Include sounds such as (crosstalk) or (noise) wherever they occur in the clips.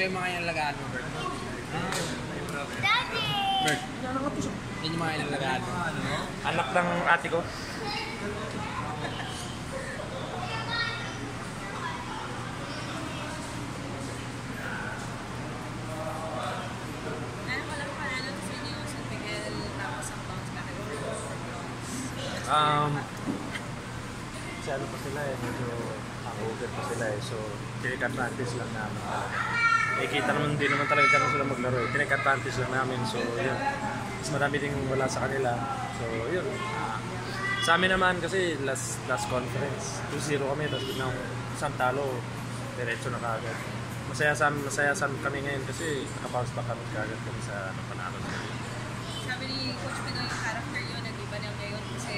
ba yung mga inalagaan mo, Bert? Daddy! Bert, yan yung mga inalagaan mo. Anak ng ate ko. Bronze. Um, kasi ano pa sila eh, medyo hangover pa sila eh. So, tinag-advantage lang namin talaga. Eh, kita naman din naman talaga kami sila maglaro eh. Tinag-advantage lang namin. So, yun. Mas marami ding wala sa kanila. So, yun. Ah, sa amin naman kasi last last conference, 2-0 kami, tapos biglang isang talo, diretso na kagad. Masaya sa masaya sa kami ngayon kasi nakabounce back kami kagad kami sa ano, panalo. Sabi ni Coach Pinoy yung character yun, nag-iba na ngayon kasi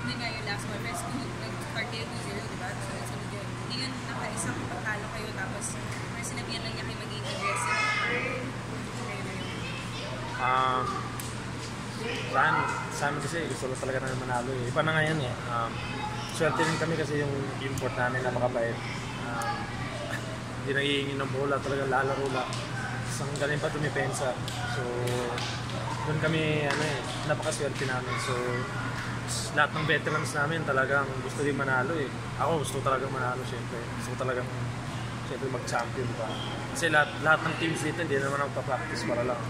hindi nga yung last one, first two, nag-start kayo 2-0, di ba? Sunod-sunod yun. Hindi yun naka-isang pagtalo kayo tapos may sinabihan lang niya kayo maging aggressive. Kayo na yun. Um, sa amin, sa kasi gusto ko talaga namin manalo eh. Iba na ngayon eh. Um, swerte rin kami kasi yung import namin napakabait. Um, (laughs) hindi nangihingi ng bola, talaga lalaro lang. Tapos ang galing pa tumipensa. So, doon kami, ano eh, napakaswerte namin. So, lahat ng veterans namin talagang gusto din manalo eh. Ako gusto talagang manalo syempre. Gusto talagang syempre mag-champion pa. Kasi lahat, lahat ng teams dito hindi naman ako pa-practice para lang.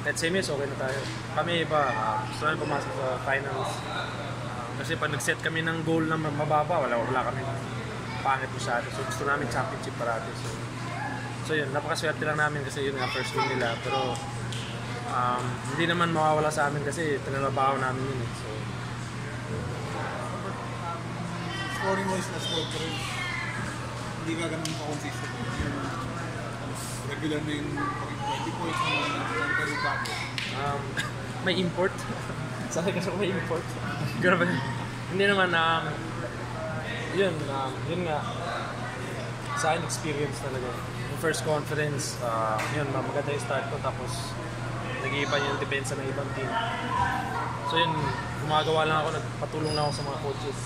Kahit semis, okay na tayo. Kami iba, uh, gusto namin pumasok sa finals. Ah, kasi pag nag-set kami ng goal na mababa, wala, wala kami pangit masyado. So gusto namin championship parati. So, so yun, napakaswerte lang namin kasi yun nga first win nila. Pero um, hindi naman mawawala sa amin kasi tinalabaho namin yun. eh. So, Scoring wise na score ko rin. Hindi ka ganun pa-consistent. Regular na yung 20 points na mga nangyari bago. um, may import. Sanay kasi may import. Grabe. Hindi naman, um, yun, um, yun nga, sa akin experience talaga. Yung first conference, uh, yun, maganda yung start ko, tapos nag-iiba yung depensa ng ibang team. So yun, gumagawa lang ako, nagpatulong lang ako sa mga coaches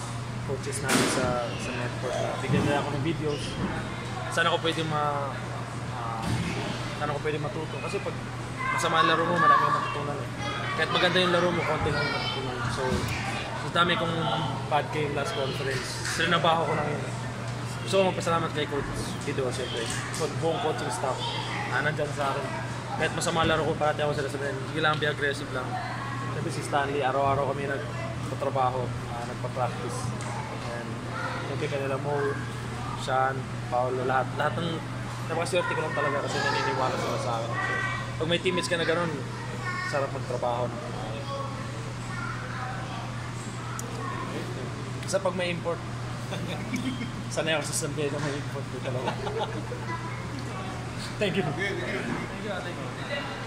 coaches namin sa sa network na bigyan nila ako ng videos. Sana ako pwede ma sana ako pwede matuto. Kasi pag masama ang laro mo, marami kang matutunan eh. Kahit maganda yung laro mo, konti lang matutunan. So, mas dami kong bad game last conference. Sinabaho ko lang yun. Gusto ko magpasalamat kay Coach Guido, siyempre. So, buong coaching staff, na nandyan sa akin. Kahit masama ang laro ko, parati ako sila sabihin, sige lang, be aggressive lang. Sabi si Stanley, araw-araw kami nagtatrabaho, uh, nagpa-practice. And, sabi kanila mo, Sean, Paolo, lahat. Lahat ng napakaswerte ko lang talaga kasi naniniwala sila sa akin. Pag may teammates ka na ganun, sarap magtrabaho. Sa pag may import, (laughs) sanay ako sa San Diego may import ko dalawa. (laughs) Thank you. Okay, okay.